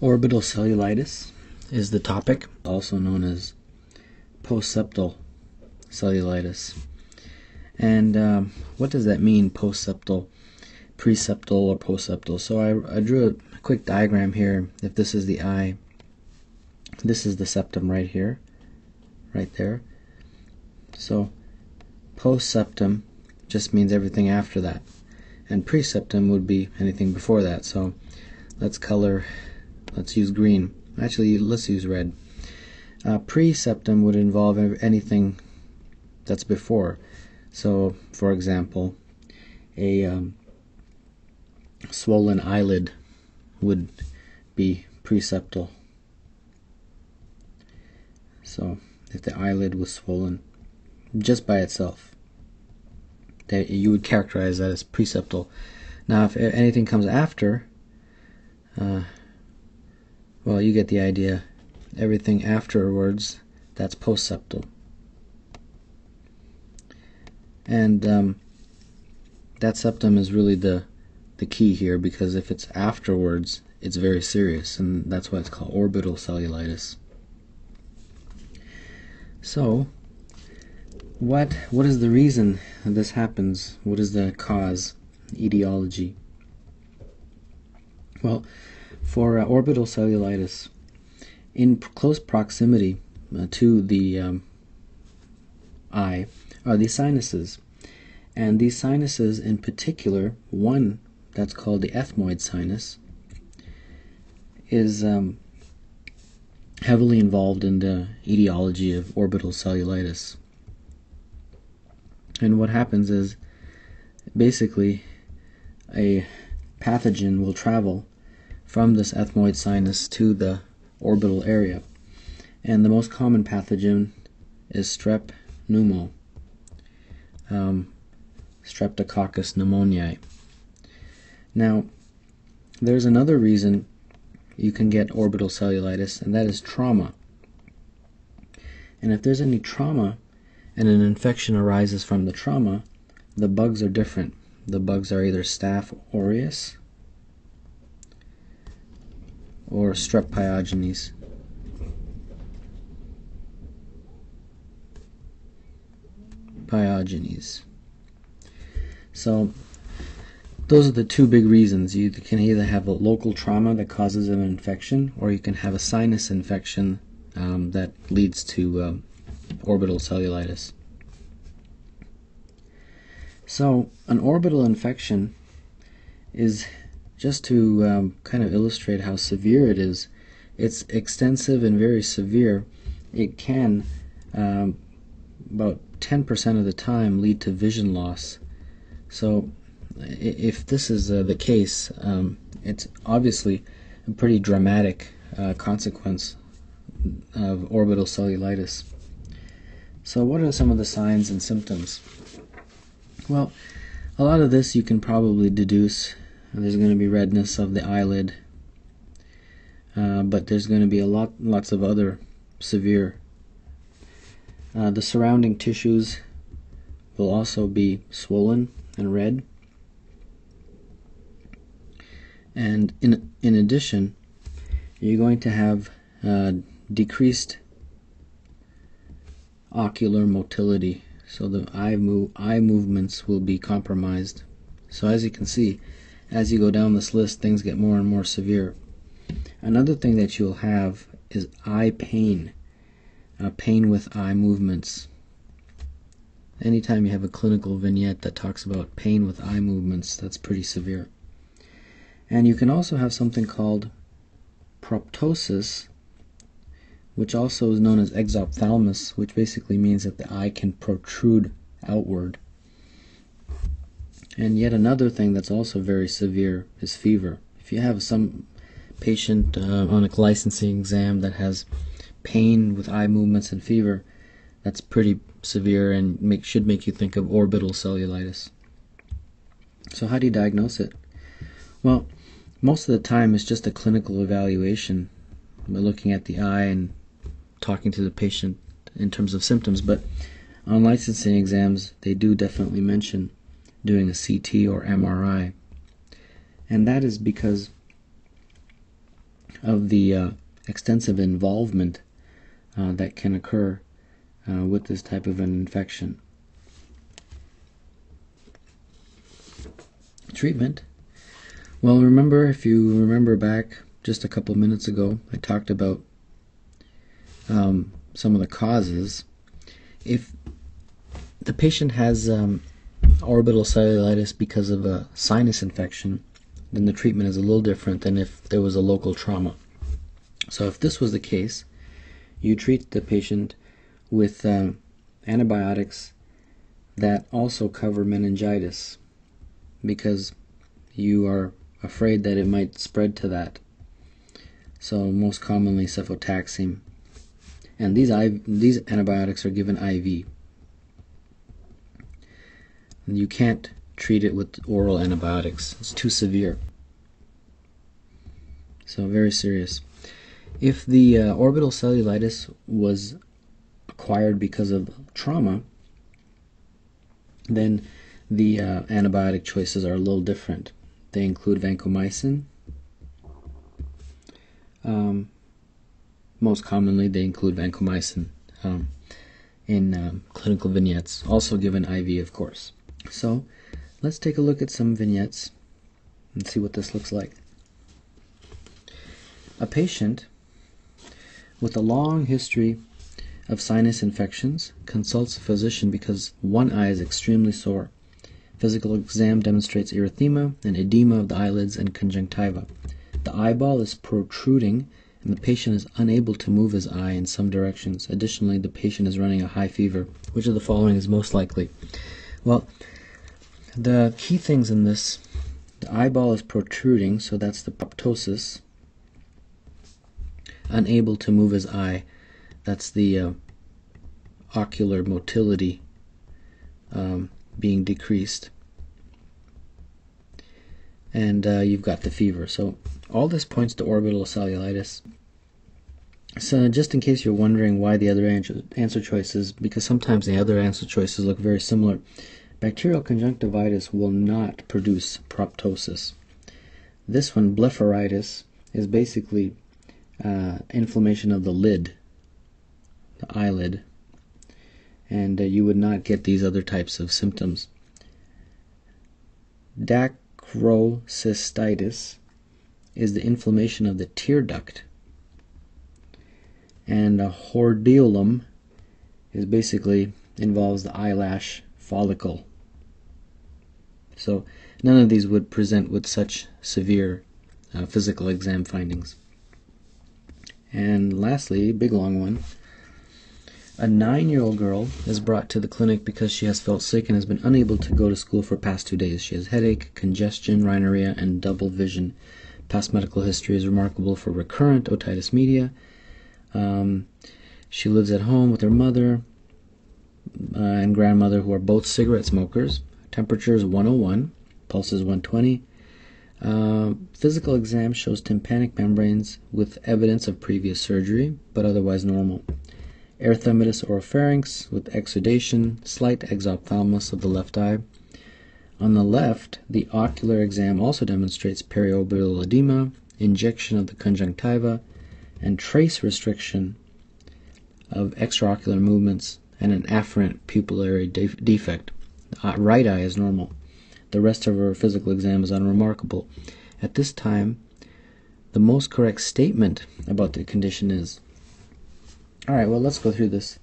Orbital cellulitis is the topic, also known as postseptal cellulitis. And um, what does that mean, postseptal, preseptal, or postseptal? So I, I drew a quick diagram here. If this is the eye, this is the septum right here, right there. So postseptum just means everything after that. And preseptum would be anything before that. So let's color Let's use green. Actually, let's use red. Uh, pre-septum would involve anything that's before. So, for example, a um, swollen eyelid would be preseptal. So, if the eyelid was swollen just by itself, that you would characterize that as preseptal. Now, if anything comes after, uh, well, you get the idea. Everything afterwards, that's postseptal. And um, that septum is really the the key here because if it's afterwards, it's very serious, and that's why it's called orbital cellulitis. So, what what is the reason this happens? What is the cause, etiology? Well, for uh, orbital cellulitis, in close proximity uh, to the um, eye are the sinuses. And these sinuses, in particular, one that's called the ethmoid sinus, is um, heavily involved in the etiology of orbital cellulitis. And what happens is basically a pathogen will travel from this ethmoid sinus to the orbital area. And the most common pathogen is strep pneumo, um, Streptococcus pneumoniae. Now, there's another reason you can get orbital cellulitis, and that is trauma. And if there's any trauma and an infection arises from the trauma, the bugs are different. The bugs are either Staph aureus or strep pyogenes. Pyogenes. So those are the two big reasons. You can either have a local trauma that causes an infection, or you can have a sinus infection um, that leads to um, orbital cellulitis. So, an orbital infection is just to um, kind of illustrate how severe it is, it's extensive and very severe. It can, um, about 10% of the time, lead to vision loss. So, if this is uh, the case, um, it's obviously a pretty dramatic uh, consequence of orbital cellulitis. So, what are some of the signs and symptoms? Well, a lot of this you can probably deduce there's going to be redness of the eyelid, uh, but there's going to be a lot, lots of other severe. Uh, the surrounding tissues will also be swollen and red. And in in addition, you're going to have uh, decreased ocular motility, so the eye move eye movements will be compromised. So as you can see, as you go down this list, things get more and more severe. Another thing that you'll have is eye pain, uh, pain with eye movements. Anytime you have a clinical vignette that talks about pain with eye movements, that's pretty severe. And you can also have something called proptosis, which also is known as exophthalmos, which basically means that the eye can protrude outward. And yet another thing that's also very severe is fever. If you have some patient uh, on a licensing exam that has pain with eye movements and fever, that's pretty severe and make, should make you think of orbital cellulitis. So how do you diagnose it? Well, most of the time it's just a clinical evaluation by looking at the eye and talking to the patient in terms of symptoms, but on licensing exams they do definitely mention doing a CT or MRI. And that is because of the uh, extensive involvement uh, that can occur uh, with this type of an infection. Treatment. Well, remember, if you remember back just a couple minutes ago, I talked about um, some of the causes. If the patient has um, orbital cellulitis because of a sinus infection, then the treatment is a little different than if there was a local trauma. So, if this was the case, you treat the patient with um, antibiotics that also cover meningitis because you are afraid that it might spread to that. So most commonly cefotaxime. And these these antibiotics are given IV. You can't treat it with oral antibiotics. It's too severe. So very serious. If the uh, orbital cellulitis was acquired because of trauma, then the uh, antibiotic choices are a little different. They include vancomycin. Um, most commonly, they include vancomycin um, in um, clinical vignettes, also given IV, of course. So, let's take a look at some vignettes and see what this looks like. A patient with a long history of sinus infections consults a physician because one eye is extremely sore. Physical exam demonstrates erythema and edema of the eyelids and conjunctiva. The eyeball is protruding and the patient is unable to move his eye in some directions. Additionally, the patient is running a high fever. Which of the following is most likely? Well, the key things in this the eyeball is protruding, so that's the proptosis unable to move his eye. That's the uh, ocular motility um, being decreased. And uh, you've got the fever. So all this points to orbital cellulitis. So just in case you're wondering why the other answer, answer choices, because sometimes the other answer choices look very similar, bacterial conjunctivitis will not produce proptosis. This one, blepharitis, is basically uh, inflammation of the lid, the eyelid, and uh, you would not get these other types of symptoms. Dacryocystitis is the inflammation of the tear duct, and a hordeolum is basically involves the eyelash follicle. So none of these would present with such severe uh, physical exam findings. And lastly, big long one. A nine year old girl is brought to the clinic because she has felt sick and has been unable to go to school for past two days. She has headache, congestion, rhinorrhea, and double vision. Past medical history is remarkable for recurrent otitis media. Um, she lives at home with her mother uh, and grandmother, who are both cigarette smokers. Temperature is 101, pulse is 120. Uh, physical exam shows tympanic membranes with evidence of previous surgery, but otherwise normal. Erythematous oropharynx with exudation, slight exophthalmos of the left eye. On the left, the ocular exam also demonstrates periorbital edema, injection of the conjunctiva, and trace restriction of extraocular movements and an afferent pupillary defect. The right eye is normal. The rest of her physical exam is unremarkable. At this time, the most correct statement about the condition is Alright, well, let's go through this.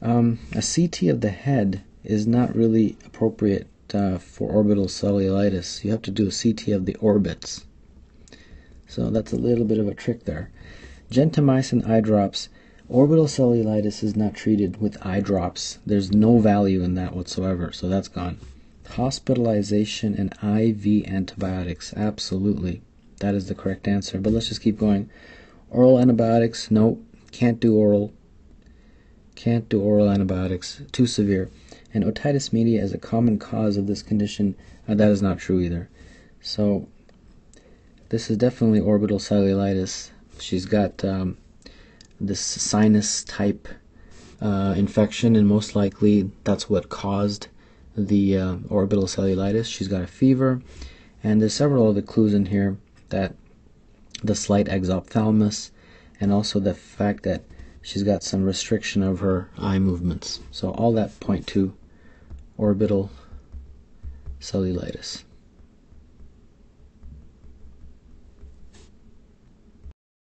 Um, a CT of the head is not really appropriate uh, for orbital cellulitis. You have to do a CT of the orbits. So that's a little bit of a trick there. Gentamicin eye drops. Orbital cellulitis is not treated with eye drops. There's no value in that whatsoever, so that's gone. Hospitalization and IV antibiotics. Absolutely. That is the correct answer. But let's just keep going. Oral antibiotics. Nope. Can't do oral. Can't do oral antibiotics. Too severe. And otitis media is a common cause of this condition. Uh, that is not true either. So, this is definitely orbital cellulitis. She's got um, this sinus type uh, infection, and most likely that's what caused the uh, orbital cellulitis. She's got a fever, and there's several other clues in here that the slight exophthalmos, and also the fact that she's got some restriction of her eye movements. So all that point to orbital cellulitis.